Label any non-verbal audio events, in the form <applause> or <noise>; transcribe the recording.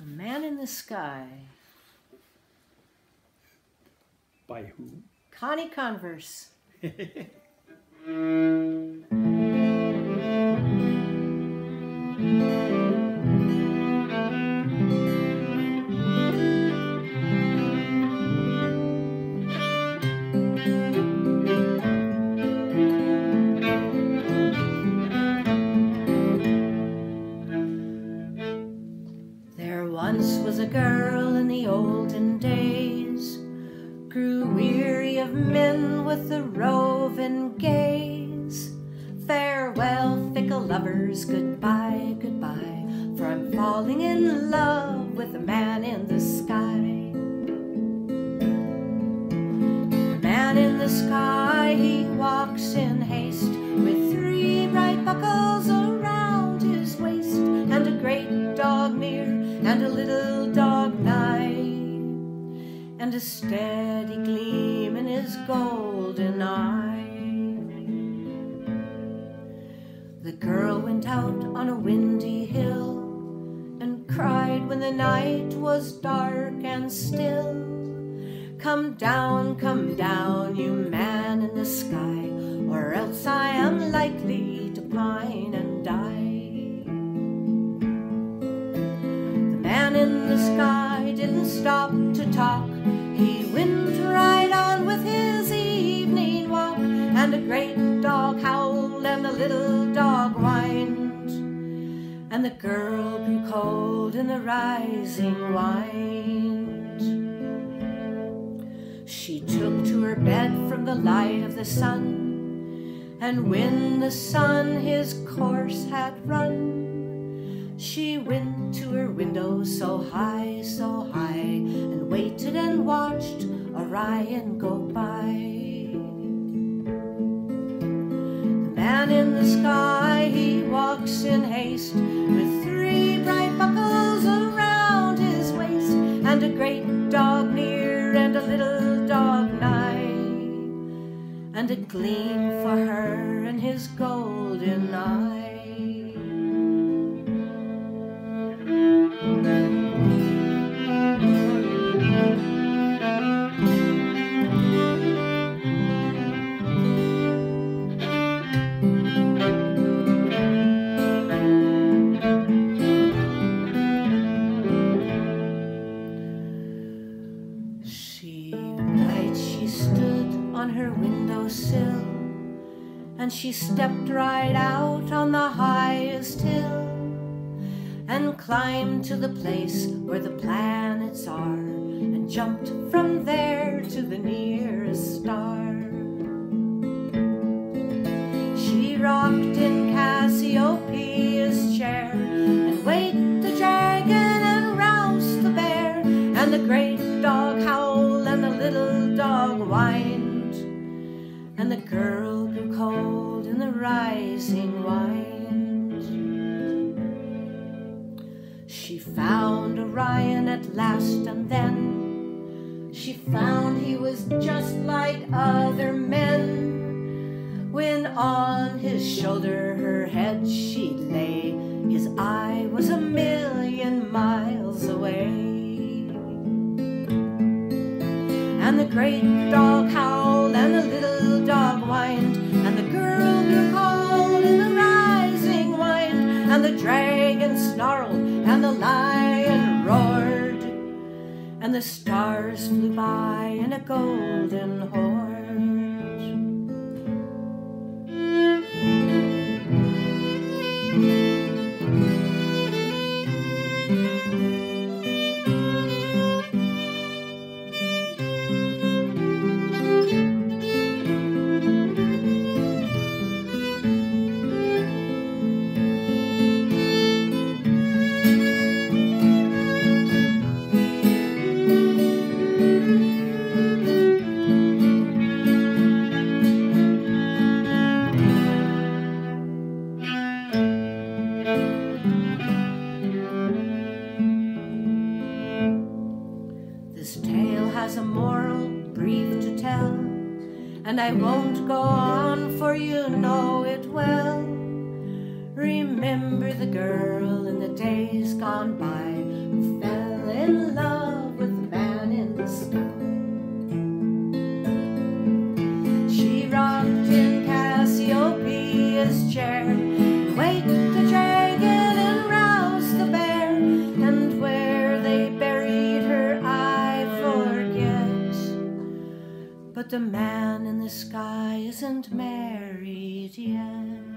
A Man in the Sky. By who? Connie Converse. <laughs> once was a girl in the olden days, grew weary of men with a roving gaze. Farewell, fickle lovers, goodbye, goodbye, for I'm falling in love with a man in the sky. The man in the sky, he walks in haste with three bright buckles and a steady gleam in his golden eye. The girl went out on a windy hill and cried when the night was dark and still. Come down, come down, you man in the sky, or else I am likely to pine and die. The man in the sky didn't stop to talk. He went right on with his evening walk, and a great dog howled, and the little dog whined, and the girl grew cold in the rising wind. She took to her bed from the light of the sun, and when the sun his course had run, she went to her window so high, so high, and waited and watched Orion go by. The man in the sky, he walks in haste, with three bright buckles around his waist, and a great dog near and a little dog nigh, and a gleam for her in his golden eye. And she stepped right out on the highest hill, and climbed to the place where the planets are, and jumped from there to the nearest She found Orion at last, and then she found he was just like other men. When on his shoulder her head she'd lay, his eye was a million miles away. And the great dog howled, and the little dog whined, and the girl and the dragon snarled, and the lion roared, and the stars flew by in a golden horde. has a moral brief to tell. And I won't go on, for you know it well. Remember the girl in the days gone by who fell in love with the man in the sky. She rocked in Cassiopeia's chair, waiting. But the man in the sky isn't married yet.